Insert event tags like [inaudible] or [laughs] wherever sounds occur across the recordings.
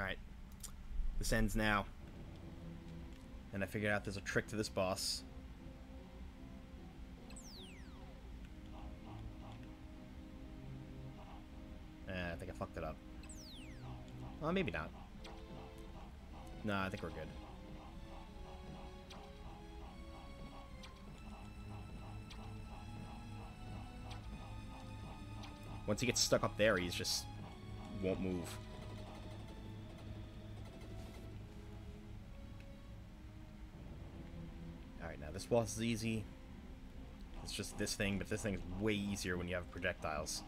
Alright. This ends now. And I figured out there's a trick to this boss. Eh, I think I fucked it up. Well, maybe not. Nah, I think we're good. Once he gets stuck up there, he's just won't move. This boss is easy. It's just this thing, but this thing is way easier when you have projectiles.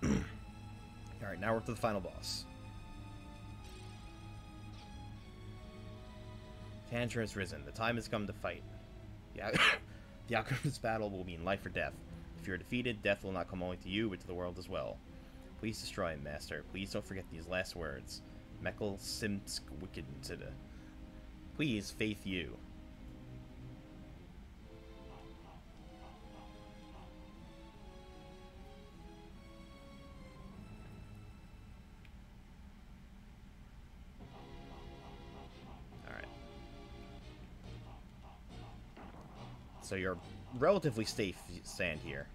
[clears throat] Alright, now we're up to the final boss. Tanzra has risen. The time has come to fight. Out [laughs] the outcome of this battle will mean life or death. If you are defeated, death will not come only to you, but to the world as well. Please destroy him, Master. Please don't forget these last words. Mekl Simsk Wicked Please, faith you. So you're relatively safe stand here.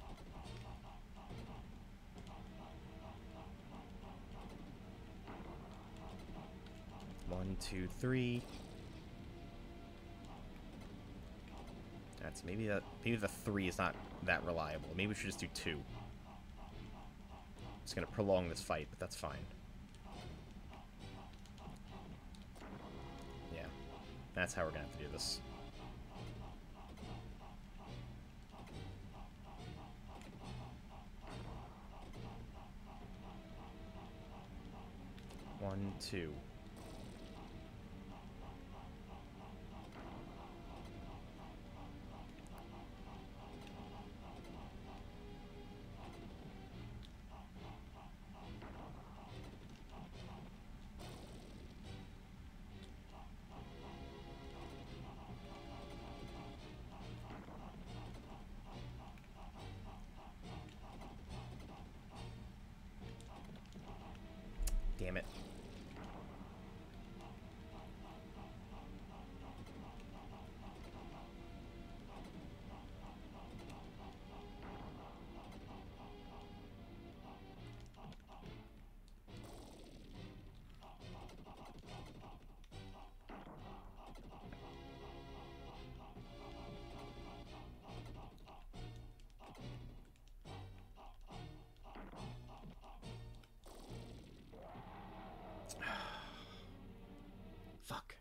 One, two, three. That's maybe that maybe the three is not that reliable. Maybe we should just do two. It's gonna prolong this fight, but that's fine. Yeah. That's how we're gonna have to do this. One, two. Damn it. Fuck.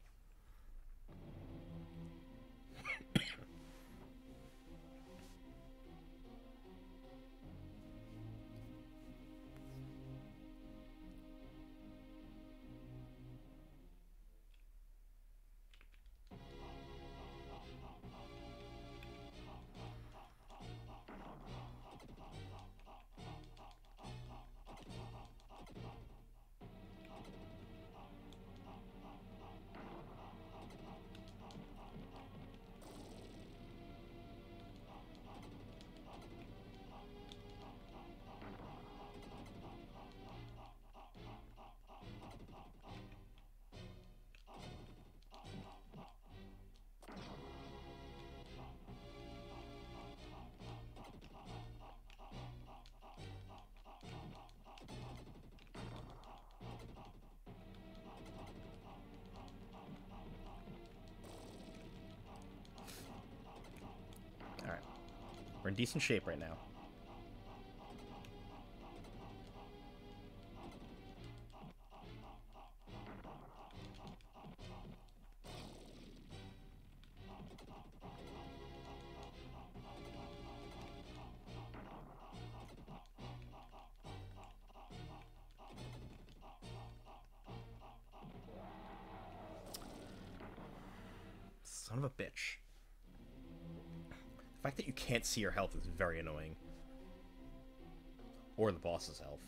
We're in decent shape right now. Son of a bitch. The fact that you can't see your health is very annoying. Or the boss's health.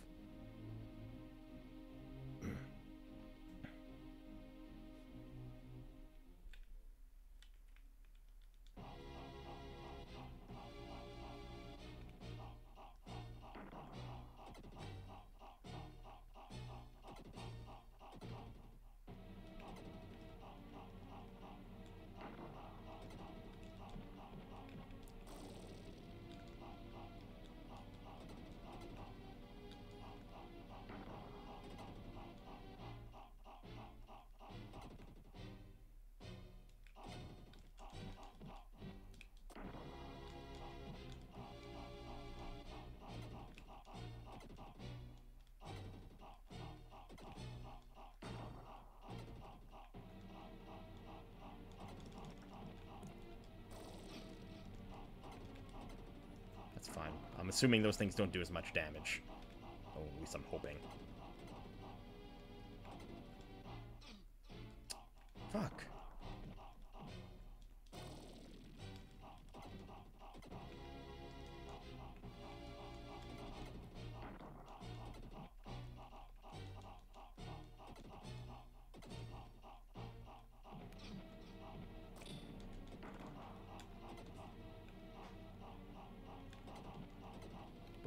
I'm assuming those things don't do as much damage. Oh, at least I'm hoping. Fuck.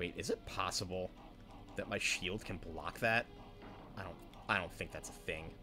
Wait, is it possible that my shield can block that? I don't I don't think that's a thing.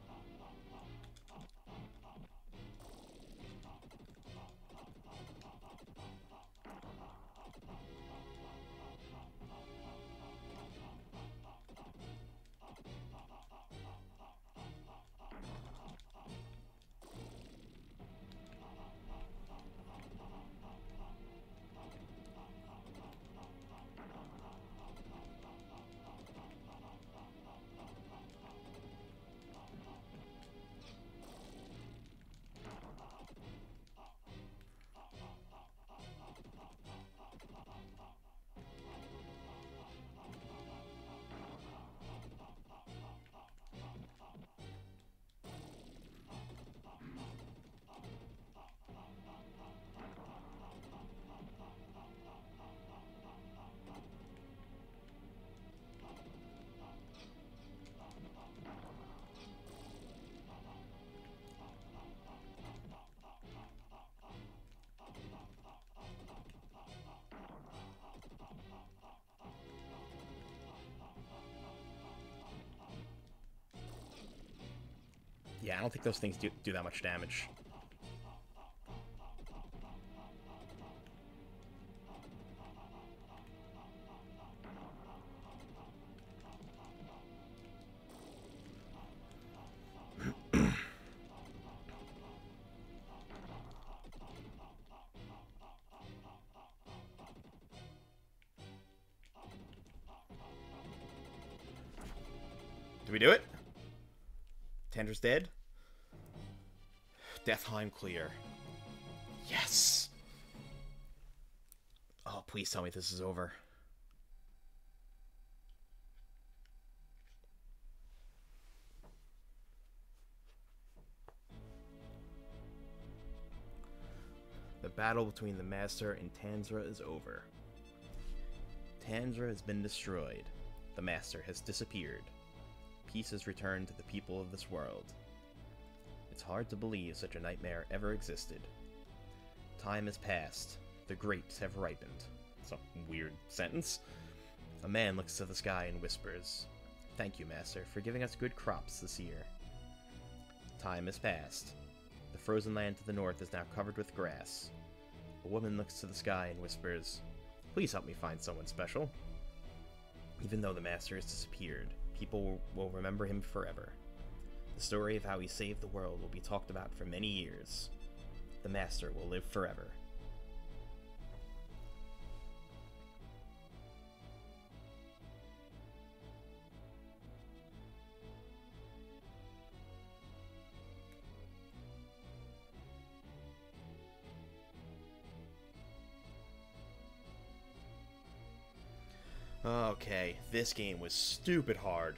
Yeah, I don't think those things do, do that much damage. Did we do it? Tanzra's dead? Deathheim clear. Yes! Oh, please tell me this is over. The battle between the Master and Tanzra is over. Tanzra has been destroyed. The Master has disappeared. Peace has returned to the people of this world. It's hard to believe such a nightmare ever existed. Time has passed. The grapes have ripened. A weird sentence. A man looks to the sky and whispers, Thank you, Master, for giving us good crops this year. Time has passed. The frozen land to the north is now covered with grass. A woman looks to the sky and whispers, Please help me find someone special. Even though the Master has disappeared, people will remember him forever. The story of how he saved the world will be talked about for many years. The Master will live forever. Okay, this game was stupid hard.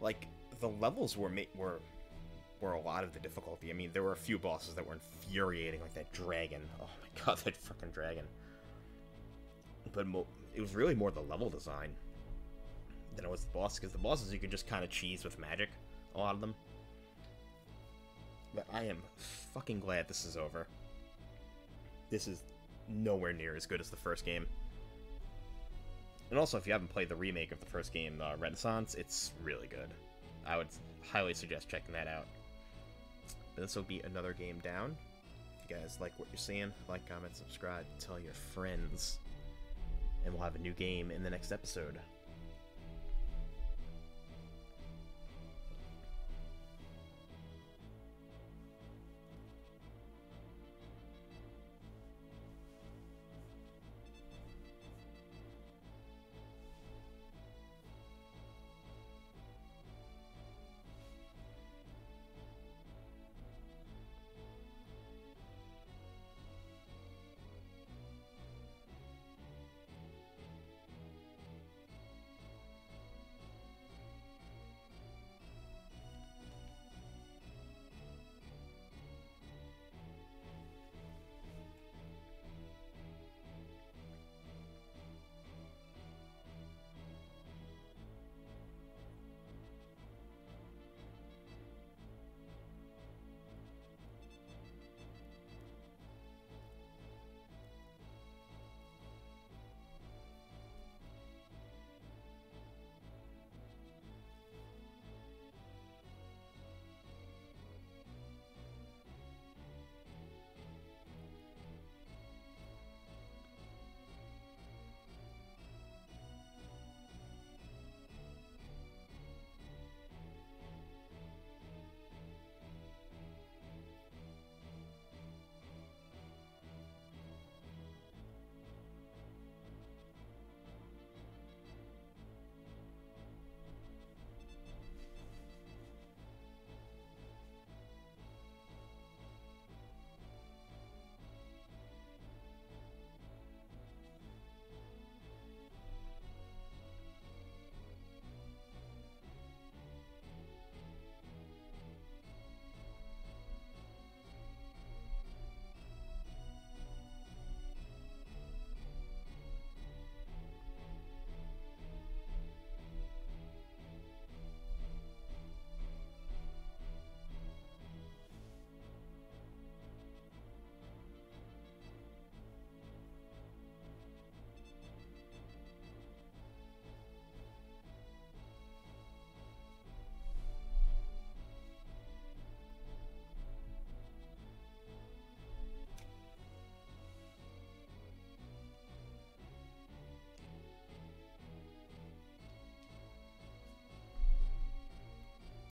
Like the levels were were were a lot of the difficulty. I mean, there were a few bosses that were infuriating, like that dragon. [laughs] Oh my god, that fucking dragon. But it was really more the level design than it was the boss, because the bosses you could just kind of cheese with magic, a lot of them. But I am fucking glad this is over. This is nowhere near as good as the first game. And also, if you haven't played the remake of the first game, uh, Renaissance, it's really good. I would highly suggest checking that out. But this will be another game down. If you guys like what you're seeing, like, comment, subscribe, tell your friends. And we'll have a new game in the next episode.